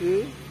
嗯